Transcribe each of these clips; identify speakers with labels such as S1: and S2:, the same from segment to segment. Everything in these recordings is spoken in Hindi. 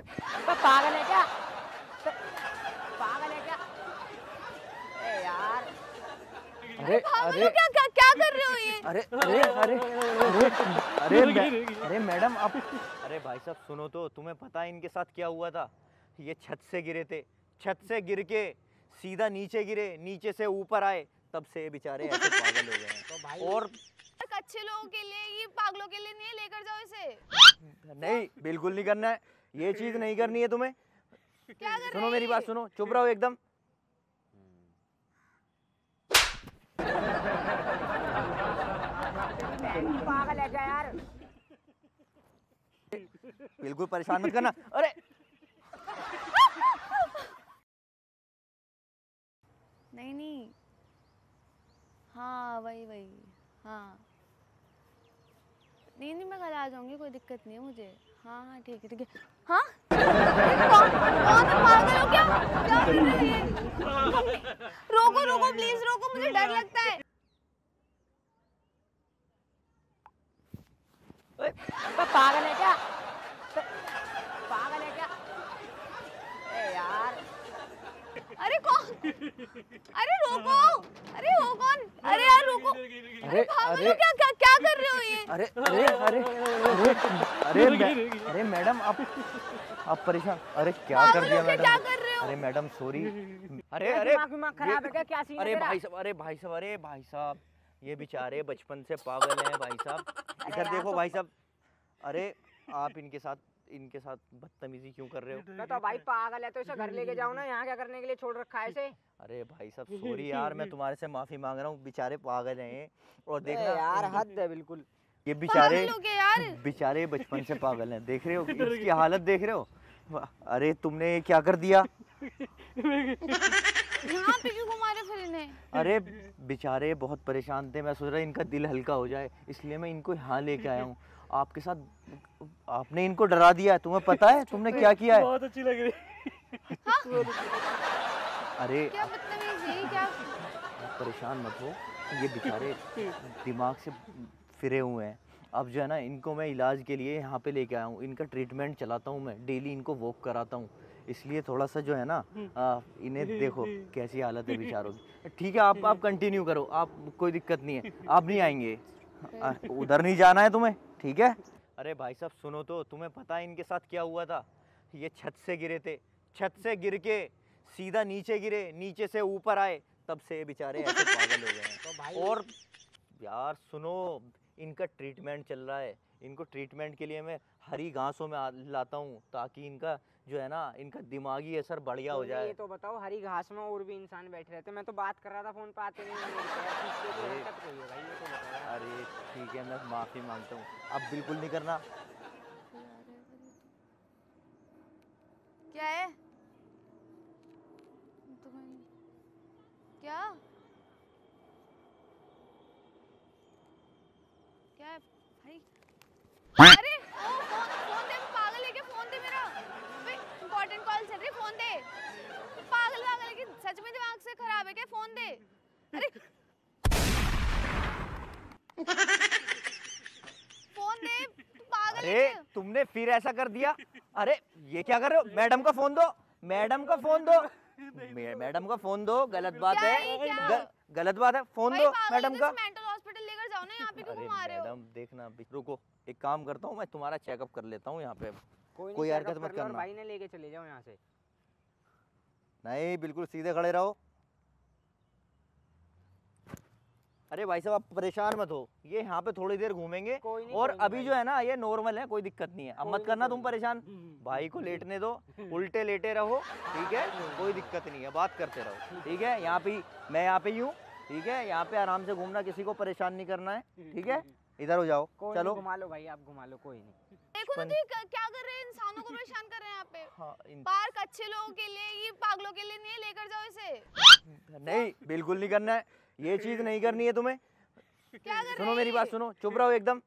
S1: पागल है क्या पागल है क्या ए यार
S2: अरे अरे
S3: क्या क्या क्या कर रहे हो ये
S2: अरे अरे अरे अरे अरे मैडम आप अरे भाई साहब सुनो तो तुम्हें पता है इनके साथ क्या हुआ था? ये छत से गिरे थे। छत से गिर के सीधा नीचे गिरे नीचे से ऊपर आए। तब से ये बेचारे ऐसे पागल हो गए
S1: तो भाई
S2: और
S3: अच्छे लोगों के लिए ये पागलों के लिए नहीं लेकर जाओ इसे।
S2: नहीं बिल्कुल नहीं करना है। ये चीज़ नहीं करनी है तुम्हें। सुनो मेरी बात सुनो चुप रहो एकदम।
S1: पागल है क्या यार?
S2: बिल्कुल परेशान मत करना। अरे!
S3: नहीं नहीं। हाँ वही वही। हाँ। नहीं नहीं, मैं कल आ जाऊँगी, कोई दिक्कत नहीं है मुझे। हाँ हाँ ठीक है ठीक है। हाँ? रोको रोको प्लीज़ रोको, मुझे डर लगता है।
S1: पागल है क्या तो पागल है क्या ए यार
S3: अरे कौन? अरे रोको। अरे हो कौन अरे यार रोको।
S2: अरे अरे
S3: क्या क्या क्या कर रहे हो ये?
S2: अरे अरे अरे अरे अरे अरे मैडम आप आप परेशान अरे क्या कर दिया मैडम?
S3: क्या कर रहे हो?
S2: अरे मैडम सॉरी अरे अरे
S1: दिमाग खराब है क्या? क्या सीन है
S2: अरे भाई साहब अरे भाई साहब अरे भाई साहब ये बेचारे बचपन से पागल हैं भाई साहब। इधर देखो
S1: तो-
S2: भाई साहब। अरे आप इनके साथ इनके साथ बदतमीजी क्यों कर रहे हो?
S1: तो, तो भाई पागल है तो इसे घर लेके जाओ ना यहाँ क्या करने के लिए छोड़ रखा है इसे?
S2: अरे भाई साहब सॉरी यार मैं तुम्हारे से माफ़ी मांग रहा हूँ बेचारे पागल हैं। और देखना
S1: यार हद है बिल्कुल।
S2: ये बेचारे बेचारे बचपन से पागल हैं। देख रहे हो इसकी हालत देख रहे हो? अरे तुमने क्या कर दिया? अरे बेचारे बहुत परेशान थे मैं सोच रहा इनका दिल हल्का हो जाए इसलिए मैं इनको यहाँ लेके आया हूँ। आपके साथ आपने इनको डरा दिया है तुम्हें पता है? तुमने क्या किया है?
S4: बहुत अच्छी लग रही
S2: अरे
S3: क्या क्या?
S2: परेशान मत हो। ये बेचारे दिमाग से फिरे हुए हैं। अब जो है ना इनको मैं इलाज के लिए यहाँ पे लेके आया हूँ। इनका ट्रीटमेंट चलाता हूँ मैं। डेली इनको वॉक कराता हूँ। इसलिए थोड़ा सा जो है ना आ, इन्हें देखो कैसी हालत है बेचारों की। ठीक है आप आप कंटिन्यू करो। आप कोई दिक्कत नहीं है। आप नहीं आएँगे। उधर नहीं जाना है तुम्हें? ठीक है? अरे भाई साहब सुनो तो तुम्हें पता है इनके साथ क्या हुआ था? ये छत से गिरे थे। छत से गिर के सीधा नीचे गिरे नीचे से ऊपर आए तब से ये बेचारे ऐसे पागल हो गए हैं।
S1: तो भाई
S2: और यार सुनो इनका ट्रीटमेंट चल रहा है। इनको ट्रीटमेंट के लिए मैं हरी घासों में लाता हूँ ताकि इनका जो है ना इनका दिमागी असर बढ़िया हो जाए।
S1: ये तो बताओ हरी घास में और भी इंसान बैठे रहते मैं तो बात कर रहा था फ़ोन पे आते नहीं
S2: अरे।
S1: है तो।
S2: अरे ठीक है मैं माफ़ी माँगता हूँ। अब बिल्कुल नहीं करना।
S3: क्या है? तो क्या? क्या है भाई? अरे ओ फ़ोन फ़ोन दे पागल है क्या फ़ोन दे मेरा इंपॉर्टेंट कॉल चल रही है फ़ोन दे तू पागल पागल है कि सच में दिमाग से खराब है क्या फ़ोन दे। अरे। फ़ोन दे पागल
S2: अरे तुमने फिर ऐसा कर दिया? अरे ये क्या कर रहे हो? मैडम का फ़ोन दो। मैडम का फ़ोन दो। मैडम का फ़ोन दो गलत बात है? ग- गलत बात है। फ़ोन दो मैडम का।
S3: मेंटल हॉस्पिटल लेकर जाओ ना यहाँ पे क्यों
S2: अरे
S3: घुमा रहे हो?
S2: मैडम देखना अभी रुको। एक काम करता हूँ मैं तुम्हारा चेकअप कर लेता हूँ यहाँ पे।
S1: कोई,
S2: कोई हरकत मत
S1: कर
S2: करना।
S1: भाई ने लेके चले जाओ यहाँ से।
S2: नहीं बिल्कुल सीधे खड़े रहो। अरे भाई साहब आप परेशान मत हो। ये यहाँ पे थोड़ी देर घूमेंगे और
S1: कोई
S2: अभी जो है ना ये नॉर्मल है कोई दिक्कत नहीं है। अब मत करना तुम परेशान। भाई को लेटने दो उल्टे लेटे रहो ठीक है? कोई दिक्कत नहीं है बात करते रहो ठीक है? यहाँ पे मैं यहाँ पे ही हूँ ठीक है? यहाँ पे आराम से घूमना किसी को परेशान नहीं करना है ठीक है? इधर हो जाओ चलो।
S1: घुमा लो भाई आप घुमा लो कोई नहीं।
S3: देखो ना तो ये क्या क्या कर रहे हैं? इंसानों को परेशान कर रहे हैं यहाँ पे।
S2: हाँ इन-
S3: पार्क अच्छे लोगों के लिए ये पागलों के लिए नहीं लेकर जाओ इसे।
S2: नहीं बिल्कुल नहीं करना है। ये चीज़ नहीं करनी है तुम्हें।
S3: क्या कर
S2: सुनो मेरी बात सुनो चुप रहो एकदम।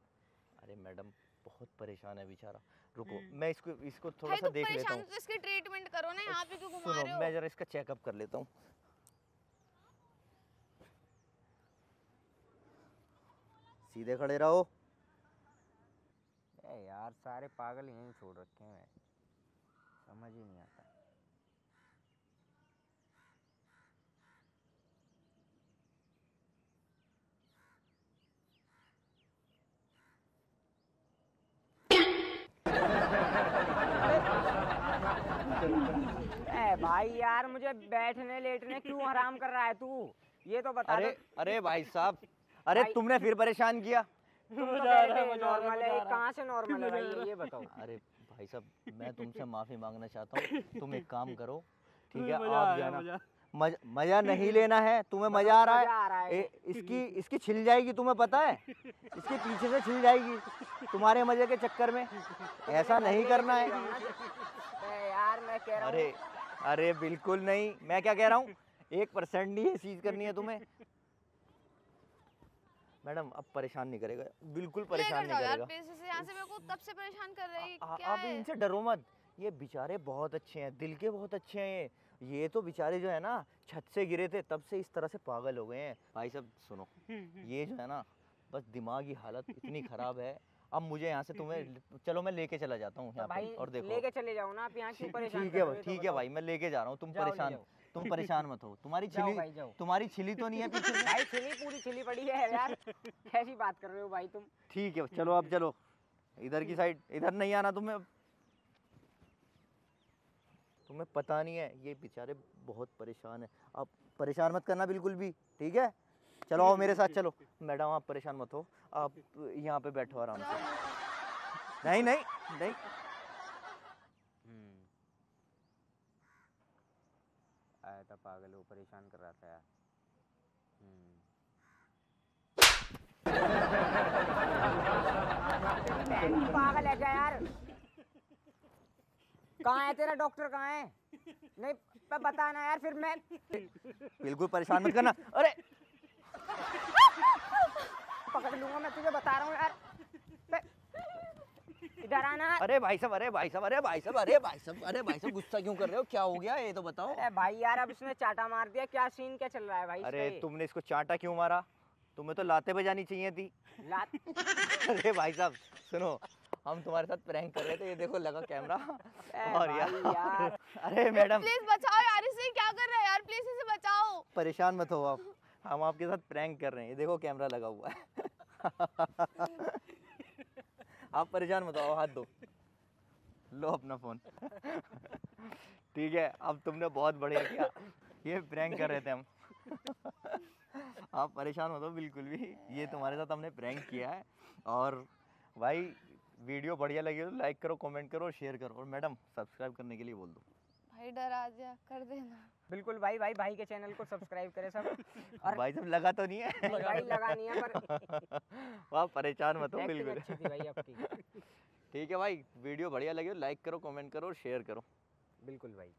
S2: अरे मैडम बहुत परेशान है बेचारा। रुको मैं इसको इसको थोड़ा सा देख लेता हूँ।
S3: तो इसकी ट्रीटमेंट करो ना यहाँ पे क्यों घुमा रहे हो?
S2: मैं जरा इसका चेकअप कर लेता हूँ। सीधे खड़े रहो।
S1: यार सारे पागल यहीं छोड़ रखे हैं।
S5: समझ ही नहीं आता
S1: ए भाई यार मुझे बैठने लेटने क्यों हराम कर रहा है तू? ये तो बता
S2: अरे
S1: दो।
S2: अरे भाई साहब अरे
S1: भाई-
S2: तुमने फिर परेशान किया।
S1: तुम तो नॉर्मल है कहाँ से नॉर्मल है भाई? ये- बताओ।
S2: अरे भाई साहब मैं तुमसे माफ़ी मांगना चाहता हूँ तुम एक काम करो ठीक है आप जाना। मज़ा, मज़ा नहीं लेना है तुम्हें मज़ा आ रहा
S1: मज़ा आ रहा
S2: है
S1: है।
S2: ए, इसकी इसकी छिल जाएगी तुम्हें पता है? इसके पीछे से छिल जाएगी तुम्हारे मज़े के चक्कर में। ऐसा नहीं करना है।
S1: यार मैं कह रहा
S2: अरे अरे बिल्कुल नहीं मैं क्या कह रहा हूँ? एक परसेंट नहीं ये चीज़ करनी है तुम्हें। मैडम अब परेशान नहीं करेगा बिल्कुल परेशान नहीं करेगा।
S3: यहाँ से मेरे को तब से परेशान कर रही है क्या
S2: आप इनसे डरो मत ये बेचारे बहुत अच्छे हैं दिल के बहुत अच्छे हैं ये। ये तो बेचारे जो है ना छत से गिरे थे तब से इस तरह से पागल हो गए हैं। भाई साहब सुनो ये जो है ना बस दिमागी हालत इतनी खराब है अब मुझे यहाँ से तुम्हें चलो मैं लेके चला जाता हूँ यहाँ
S1: तो
S2: पे और देखो।
S1: लेके चले जाओ ना आप यहाँ क्यों परेशान
S2: ठीक है भाई
S1: तो
S2: ठीक है भाई मैं लेके जा रहा हूँ तुम परेशान तुम परेशान मत हो तुम्हारी छिली तुम्हारी छिली तो नहीं है पीछे
S1: भाई छिली पूरी छिली पड़ी है यार। कैसी बात कर रहे हो भाई तुम।
S2: ठीक है चलो अब चलो। इधर की साइड इधर नहीं आना तुम्हें तुम्हें पता नहीं है ये बेचारे बहुत परेशान है। आप परेशान मत करना बिल्कुल भी ठीक है? चलो आओ मेरे साथ चलो। मैडम आप परेशान मत हो। आप यहाँ पे बैठो आराम से। नहीं नहीं नहीं।
S5: हम्म। आया था पागल वो परेशान कर रहा था यार। हम्म।
S1: पागल है क्या यार? कहाँ है तेरा डॉक्टर कहाँ है? नहीं बताना यार फिर मैं
S2: बिल्कुल परेशान मत करना। अरे
S1: पकड़ लूँगा मैं तुझे बता रहा हूँ यार। इधर आना
S2: अरे भाई साहब अरे भाई साहब अरे भाई साहब अरे भाई साहब अरे भाई साहब गुस्सा क्यों कर रहे हो? क्या हो गया ये तो बताओ।
S1: अरे भाई यार अब इसने चाटा मार दिया क्या सीन क्या चल रहा है भाई
S2: अरे तुमने इसको चाटा क्यों मारा? तुम्हें तो लाते बजानी चाहिए थी।
S1: लात
S2: अरे भाई साहब सुनो हम तुम्हारे साथ प्रैंक कर रहे थे ये देखो लगा कैमरा और यार
S1: यार।
S2: अरे मैडम।
S3: प्लीज़ बचाओ यार इसे क्या कर रहा है यार? प्लीज़ इसे बचाओ।
S2: परेशान मत हो आप हम आपके साथ प्रैंक कर रहे हैं ये देखो कैमरा लगा हुआ है। आप परेशान मत हो हाथ दो लो अपना फ़ोन। ठीक है, अब तुमने बहुत बढ़िया किया। ये प्रैंक कर रहे थे हम। आप परेशान हो, बिल्कुल भी। ये तुम्हारे साथ हमने प्रैंक किया है। और भाई, वीडियो बढ़िया लगी तो लाइक करो, कमेंट करो, शेयर करो। और मैडम, सब्सक्राइब करने के लिए बोल दो।
S3: भाई डरा दिया कर देना।
S1: बिल्कुल भाई भाई भाई के चैनल को सब्सक्राइब करें सब। और
S2: भाई सब लगा तो नहीं है।
S1: भाई भाई नहीं है पर
S2: वाह परेशान मत हो बिल्कुल।
S1: अच्छी थी भाई आपकी।
S2: ठीक है भाई वीडियो बढ़िया लगे लाइक करो कमेंट करो और शेयर करो।
S1: बिल्कुल भाई।